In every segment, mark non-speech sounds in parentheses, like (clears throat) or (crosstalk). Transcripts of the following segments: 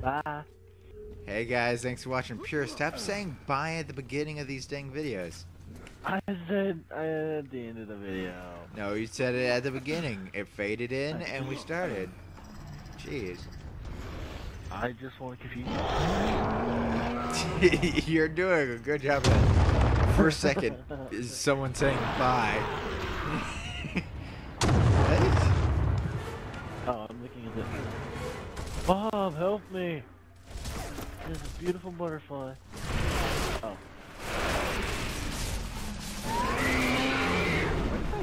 Bye. Hey guys, thanks for watching Pure. Stop saying bye at the beginning of these dang videos. I said uh, at the end of the video. No, you said it at the beginning. It faded in and we started. Jeez. I just want to confuse you. (laughs) You're doing a good job of that. First second (laughs) is someone saying bye. Bob, help me! There's a beautiful butterfly. Oh.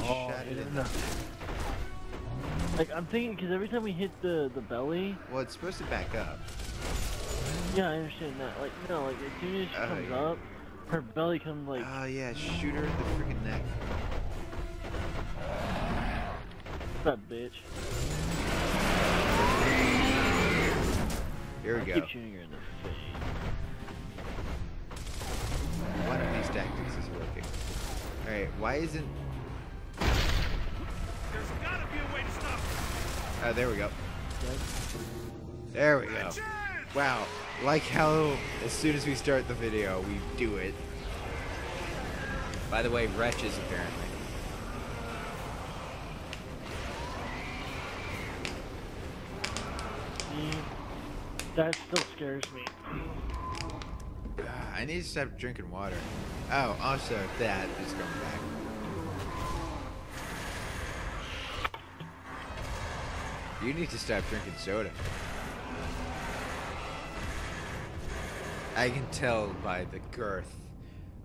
Oh, I in don't know. Like, I'm thinking, because every time we hit the, the belly, Well, it's supposed to back up. yeah, I understand that. Like, no, like, as soon as she Oh, comes yeah. up, her belly comes, like, Oh yeah, shoot her in the freaking neck. that bitch. Here I we go. keep shooting her in the face. One of these tactics is working. Alright, why isn't... There's gotta be a way to stop it. Oh, there we go. There we go. Wow. Like how as soon as we start the video, we do it. By the way, wretches apparently. See, that still scares me. Ah, I need to stop drinking water. Oh, also that is coming back. You need to stop drinking soda. I can tell by the girth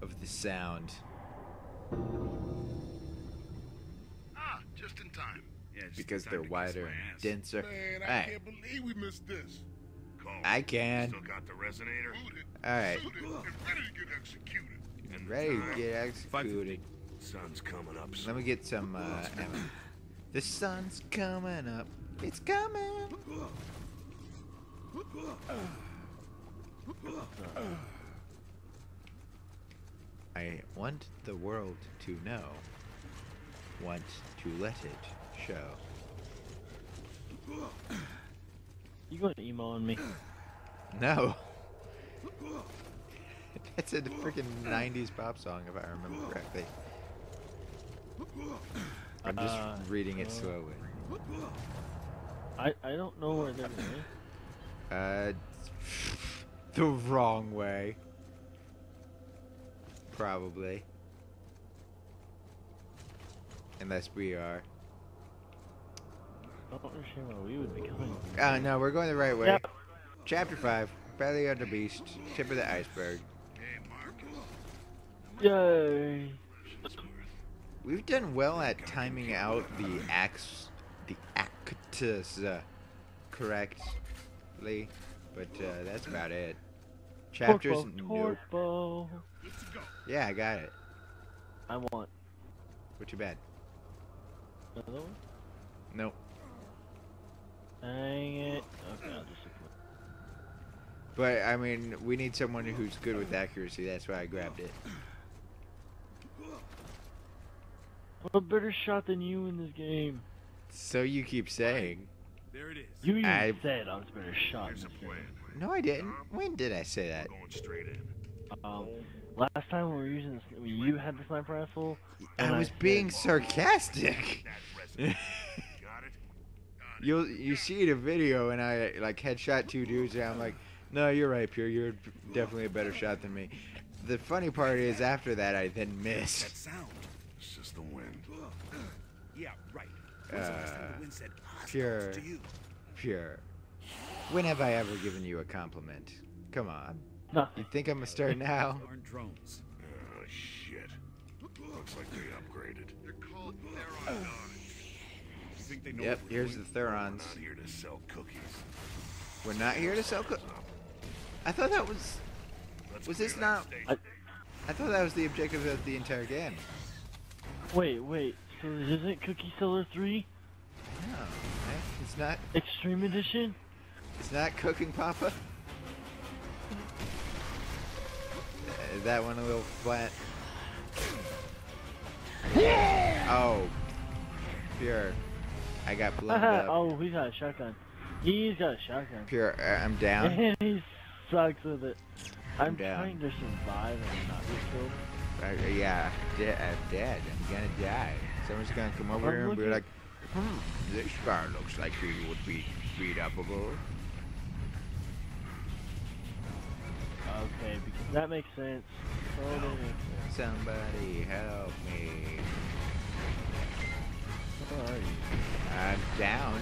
of the sound. Ah, just in time. Yeah, just Because in they're time to kiss wider and denser. Man, I Alright, can't believe we missed this. Cole, I can. Still got the resonator? Alright. and ready to get executed. And Ready to get executed. Sun's coming up Let me get some uh, ammo. The sun's coming up. It's coming. I want the world to know. Want to let it show. You going to emo on me? No. (laughs) That's a freaking 90s pop song if I remember correctly. I'm just Uh, reading it uh, slowly. I, I don't know where they're going. Uh, the wrong way. Probably. Unless we are. I don't understand why we would be going. Oh no, we're going the right way. Yep. Chapter 5 Belly of the Beast, Tip of the Iceberg. Hey, Marcus. Yay! We've done well at timing out the acts, the actus uh, correctly, but uh, that's about it. Chapters, Torpo, nope. Torpo. Good. Yeah, I got it. I want What too bad. another one. Nope. Dang it. Okay, I'll just ignore. But I mean, we need someone who's good with accuracy. That's why I grabbed it. What better shot than you in this game? So you keep saying. There it is. You even I- said I was a better shot in this a plan. game. No, I didn't. When did I say that? Going straight in. Um, last time we were using this, when you had the sniper rifle, I was said- being sarcastic. (laughs) That resonator. got it? You'll you see the video and I like headshot two dudes and I'm like, no, you're right, Pure. You're definitely a better shot than me. The funny part is after that I then That sound. It's just the wind. Yeah, right. When's the Uh, wind said hostiles pure. to you? Pure. When have I ever given you a compliment? Come on. nothing. You think I'm gonna start now? (laughs) Aren't drones. Oh, shit. Looks like they upgraded. They're called Theron You think they know Yep, what we're here's the Therons. Not here to sell cookies. We're not here to sell. cookies. I thought that was. Let's Was this not- I- I thought that was the objective of the entire game. Wait, wait. So this isn't Cookie Seller 3 No, eh? it's not. Extreme Edition? It's not cooking, Papa. Uh, Is that one a little flat? Oh, pure. I got (laughs) blown up. oh, we got a shotgun. He's got a shotgun. Pure, uh, I'm down. (laughs) And he sucks with it. I'm, down. trying to survive and not get killed. Uh, yeah, de- I'm dead. I'm gonna die. Someone's gonna come over I'm here and be like, hmm, this guy looks like he would be beat upable. Okay, because that makes sense. Totally makes sense. Somebody help me. Where are you? I'm down.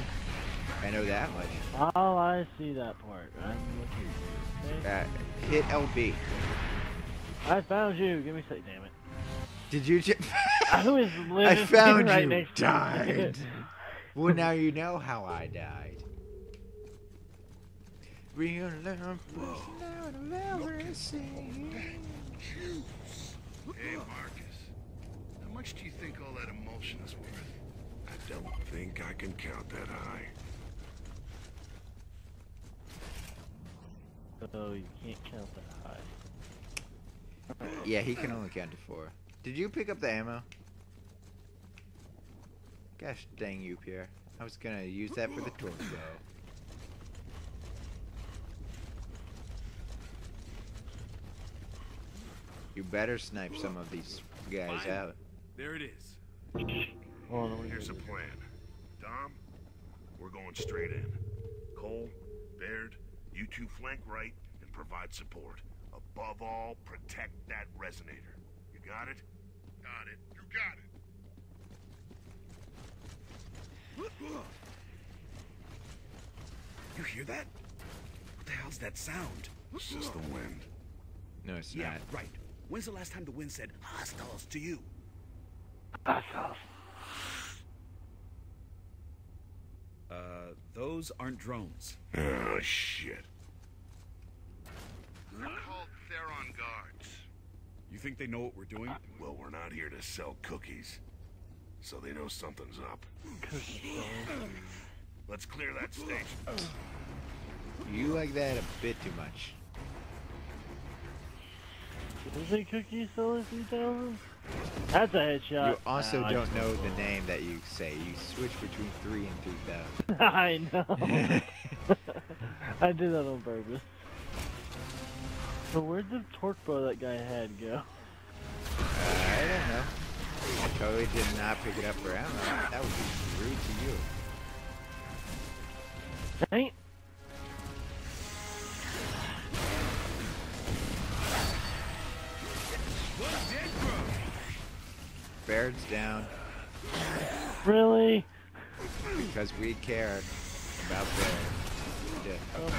I know that much. Oh, I see that part. I'm looking. Okay. Uh, hit LB. I found you. Give me a sec. Damn it. Did you just... (laughs) I was (laughs) I found right you. next to Died. well, now you know how I died. Real love Hey, Marcus. How much do you think all that emotion is worth? I don't think I can count that high. Oh, you can't count that high. Yeah, he can only count to four. Did you pick up the ammo? Gosh dang you, Pierre. I was gonna use that for the torpedo. You better snipe some of these guys Fine. out. There it is. Hold on, let me Here's get a plan. Dom, we're going straight in. Cole, Baird, you two flank right and provide support. Above all, protect that resonator. You got it? Got it. You got it. You hear that? What the hell's that sound? It's just the wind. No, it's Yeah, not. right. When's the last time the wind said hostiles to you? Assholes. Uh, those aren't drones. Oh, shit. They're called Theron guards. You think they know what we're doing? Well, we're not here to sell cookies. So they know something's up. Let's clear that station. You like that a bit too much. Is it Cookie Solar 3000? That's a headshot. You also don't know the name that you say. You switch between 3 and 3000. (laughs) I know. (laughs) I did that on purpose. So where'd the torque bow that guy had go? Uh, I don't know. I totally did not pick it up for ammo. That would be rude to you. Ain't. Baird's down Really? because we care about Baird. Yeah. Okay.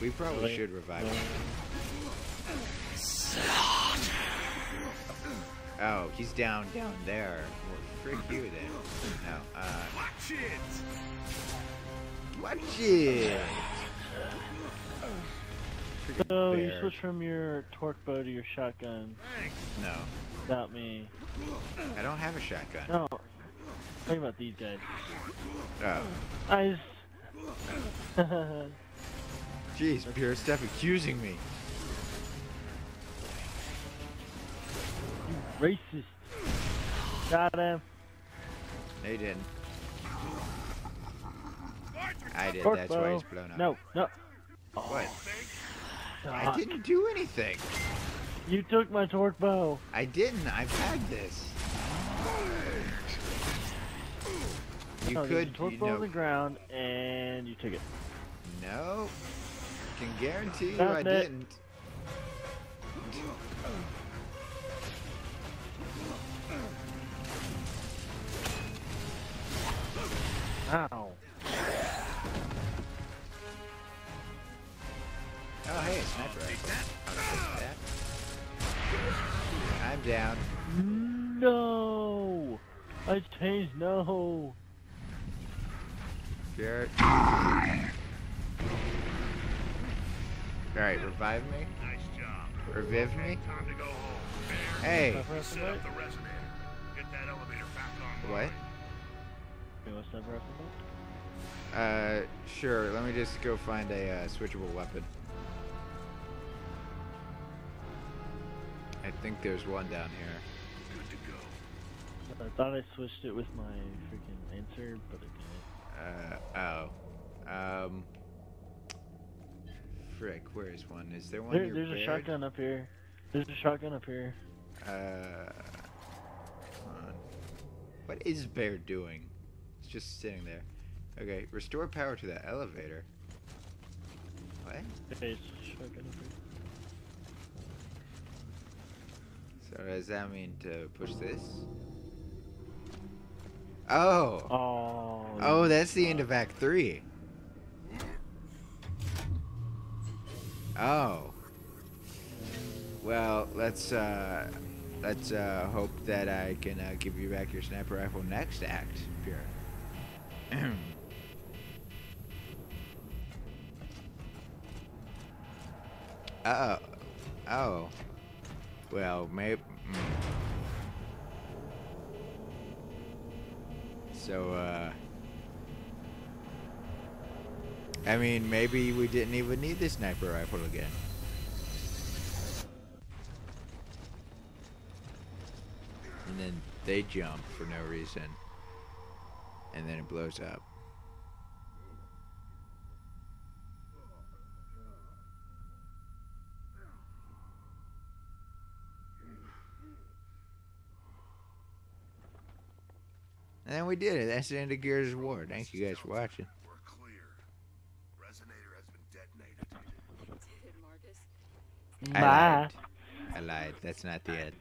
We probably Really? should revive him. Oh, he's down down there. Well, frick you then. No. Uh, Watch it! watch it. Freaking So you switch from your torque bow to your shotgun No, without me. I don't have a shotgun. No. Talking about these guys. Oh, I just... (laughs) (laughs) jeez, Pierre, stop accusing me. you racist. Got him. They didn't. I did. Torque That's bow. why he's blown up. No, no. What? I didn't do anything. You took my torque bow. I didn't. I've had this. You oh, no, could, torque you bow on the ground, and you took it. no. I can guarantee you I it. didn't. Oh, hey, a sniper rifle. I'll take that. I'm down. No! I changed no. Garrett. Alright, revive me. Nice job. Revive me. Time to go home. Hey. My set up alert? the resonator. Get that elevator back on. What? You want sniper rifle? Uh, sure. Let me just go find a uh, switchable weapon. I think there's one down here. Good to go. I thought I switched it with my freaking answer, but it didn't. Uh oh. Um. Frick, where is one? Is there one There, near there's a shotgun up here. There's a shotgun up here. Uh. hold on. What is Bear doing? It's just sitting there. Okay, restore power to the elevator. What? Okay, a shotgun up here. So does that mean to push this? Oh. Oh. Oh, that's the end of Act Three. Oh. Well, let's uh, let's uh, hope that I can uh, give you back your sniper rifle next act, Pure. (clears throat) uh oh. Oh. Well, maybe. So, uh. I mean, maybe we didn't even need the sniper rifle again. And then they jump for no reason. And then it blows up. We did it. That's the end of Gears of War. Thank you guys for watching. We're clear. Resonator has been detonated. Did it, Marcus? I Bye. lied. I lied. That's not the end.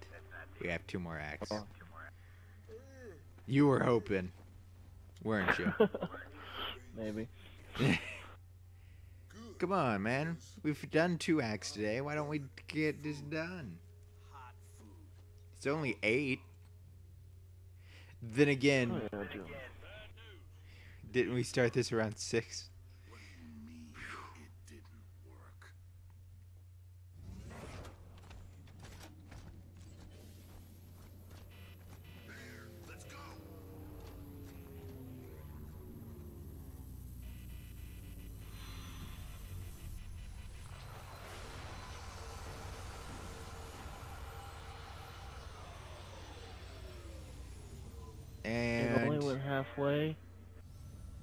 We have two more acts. Oh. You were hoping, weren't you? (laughs) Maybe. (laughs) Come on, man. We've done two acts today. Why don't we get this done? It's only eight. Then Oh, again, yeah, didn't we start this around six? Halfway.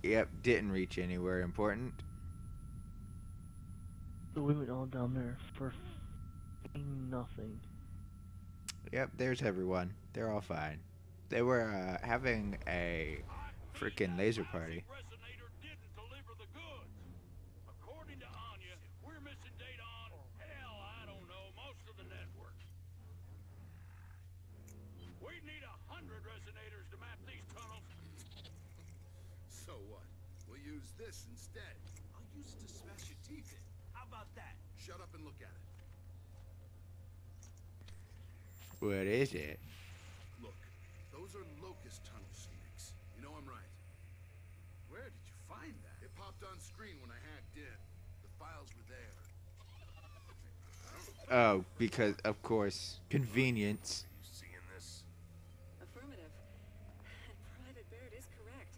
yep, didn't reach anywhere important. So we went all down there for nothing. Yep, there's everyone. They're all fine. They were uh, having a freaking laser party. Resonator didn't deliver the goods. According to Anya, we're missing data on, hell, I don't know, most of the networks. We need a hundred resonators to map these tunnels. So what? We'll use this instead. I'll use it to smash your teeth in. How about that? Shut up and look at it. What is it? Look, those are locust tunnel snakes. You know I'm right. Where did you find that? It popped on screen when I hacked in. The files were there. Oh, because of course, convenience. You seeing this? Affirmative. And Private Baird is correct.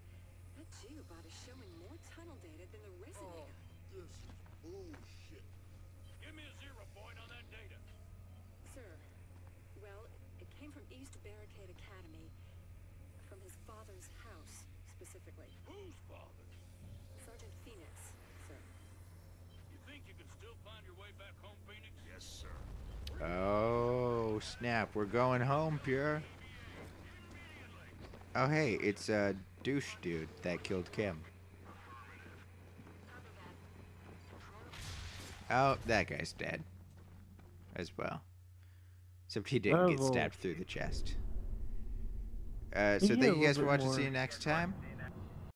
That geobot is showing more tunnel data than the resonator. this is bullshit. Give me a zero point on that data. Sir, well, it came from East Barricade Academy. From his father's house, specifically. Whose father? Sergeant Fenix, sir. You think you can still find your way back home, Fenix? Yes, sir. Oh snap! We're going home, pure. Oh hey, it's a douche dude that killed Kim. Oh, that guy's dead. As well. Except he didn't get stabbed through the chest. Uh, so thank you guys for watching. See you next time.